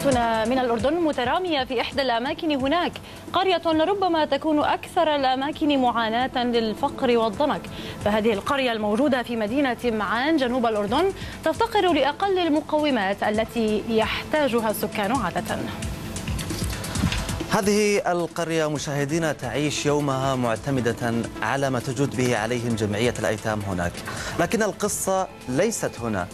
صفحتنا من الأردن مترامية في إحدى الأماكن هناك. قرية لربما تكون أكثر الأماكن معاناة للفقر والضنك. فهذه القرية الموجودة في مدينة معان جنوب الأردن تفتقر لأقل المقومات التي يحتاجها السكان عادة. هذه القرية مشاهدينا تعيش يومها معتمدة على ما تجود به عليهم جمعية الأيتام هناك. لكن القصة ليست هنا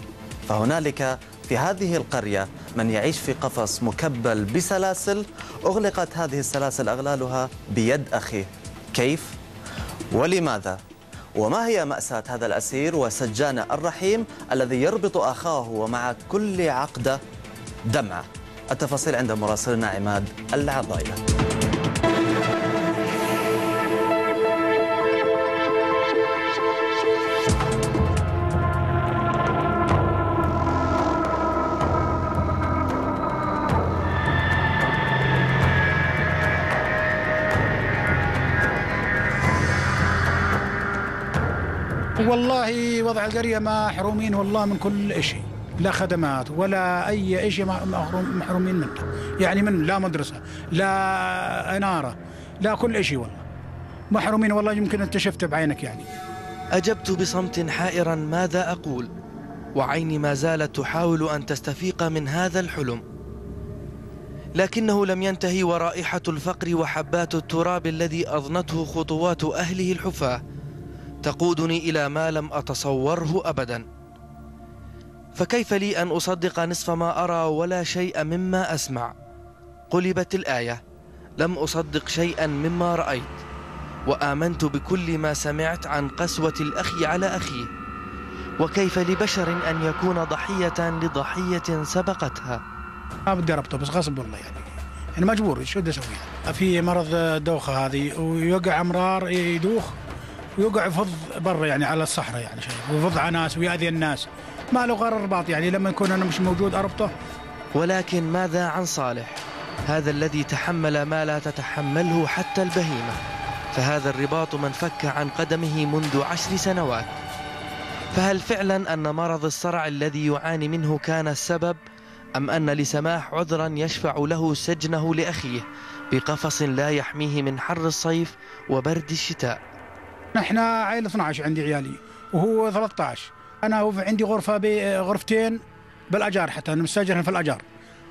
فهنالك في هذه القرية من يعيش في قفص مكبل بسلاسل أغلقت هذه السلاسل أغلالها بيد أخيه كيف؟ ولماذا؟ وما هي مأساة هذا الأسير وسجان الرحيم الذي يربط أخاه ومع كل عقدة دمعة التفاصيل عند مراسلنا عماد العضايلة والله وضع القرية محرومين والله من كل شيء لا خدمات ولا أي شيء محروم محرومين منه. يعني من لا مدرسة لا إنارة لا كل شيء والله. محرومين والله يمكن أنت شفته بعينك يعني. أجبت بصمت حائرا ماذا أقول؟ وعيني ما زالت تحاول أن تستفيق من هذا الحلم. لكنه لم ينتهي ورائحة الفقر وحبات التراب الذي أضنته خطوات أهله الحفاة. تقودني إلى ما لم أتصوره أبدا. فكيف لي أن أصدق نصف ما أرى ولا شيء مما أسمع؟ قلبت الآية لم أصدق شيئا مما رأيت وآمنت بكل ما سمعت عن قسوة الأخ على أخيه وكيف لبشر أن يكون ضحية لضحية سبقتها؟ ما بدي ربطه بس غصب والله يعني. يعني مجبور شو بدي أسوي في مرض الدوخه هذه ويوقع أمرار يدوخ. ويوقع يفض برا يعني على الصحراء يعني شيء ويفض ناس ويأذي الناس. ما له غير رباط يعني لما يكون أنا مش موجود أربطه. ولكن ماذا عن صالح؟ هذا الذي تحمل ما لا تتحمله حتى البهيمة. فهذا الرباط من فك عن قدمه منذ عشر سنوات. فهل فعلا أن مرض الصرع الذي يعاني منه كان السبب؟ أم أن لسماح عذرا يشفع له سجنه لأخيه بقفص لا يحميه من حر الصيف وبرد الشتاء؟ نحن عائلة 12 عندي عيالي وهو 13 أنا عندي غرفة بغرفتين بالأجار حتى أنا مستاجر في الأجار.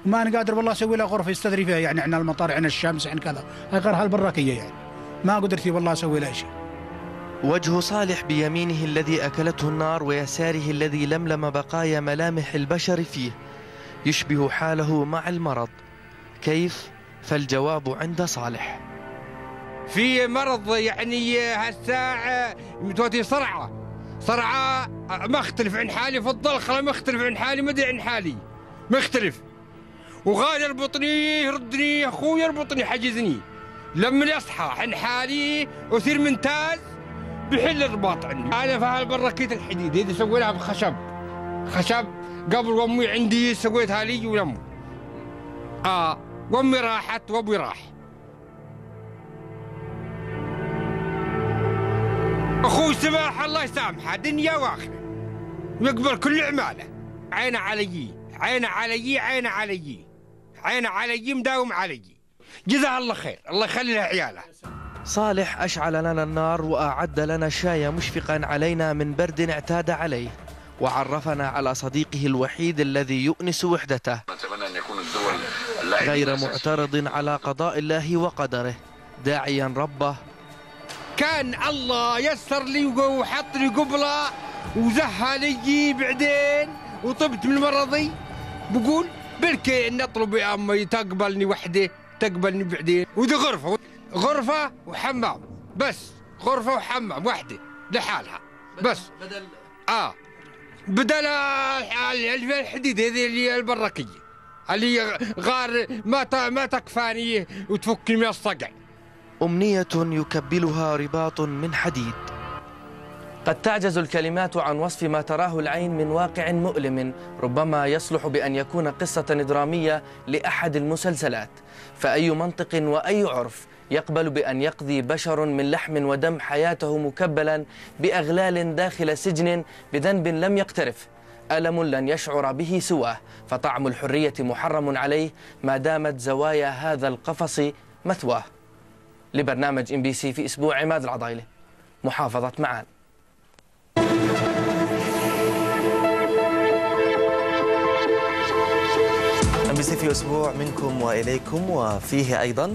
وما أنا قادر والله أسوي له غرفة يستدري فيها يعني عندنا المطار عندنا الشمس عندنا كذا. غير هالبراكيه يعني. ما قدرت والله أسوي له شيء. وجه صالح بيمينه الذي أكلته النار ويساره الذي لملم بقايا ملامح البشر فيه. يشبه حاله مع المرض. كيف؟ فالجواب عند صالح. في مرض يعني هالساعة متوتي صرعة. صرعاء مختلف عن حالي في الضلخة مختلف عن حالي مدري عن حالي. مختلف. وغالي يربطني يردني أخوي يربطني حجزني. لما أصحى عن حالي وصير منتاز بحل الرباط عندي. أنا في هالبراكيت الحديد هذه سويناها بخشب. خشب قبل امي عندي سويتها لي ولمي آه وأمي راحت وأبوي راح. أخوي سماح الله يسامحه دنيا واخرة. ويقبل كل اعماله عينه علي عينه علي عينه علي. عينه علي مداوم علي. جزاه الله خير الله يخلي له عياله. صالح أشعل لنا النار وأعد لنا الشاي مشفقا علينا من برد اعتاد عليه. وعرفنا على صديقه الوحيد الذي يؤنس وحدته. نتمنى أن يكون الدول غير معترض على قضاء الله وقدره. داعيا ربه كان الله يسر لي وحط لي قبلة وزهى لي بعدين وطبت من مرضي. بقول بركي ان أطلب يا أمي تقبلني وحده تقبلني بعدين. ودي غرفة غرفة وحمام. بس غرفة وحمام وحده لحالها. بس. بدل آه. بدل الحديد هذه اللي البراكيه اللي غار ما ما تكفاني وتفكني من الصقع. أمنية يكبلها رباط من حديد. قد تعجز الكلمات عن وصف ما تراه العين من واقع مؤلم ربما يصلح بأن يكون قصة درامية لأحد المسلسلات. فأي منطق وأي عرف يقبل بأن يقضي بشر من لحم ودم حياته مكبلا بأغلال داخل سجن بذنب لم يقترف. ألم لن يشعر به سواه فطعم الحرية محرم عليه ما دامت زوايا هذا القفص مثواه. لبرنامج إم بي سي في أسبوع عماد العضايله محافظة معان. إم بي سي في أسبوع منكم وإليكم وفيه أيضا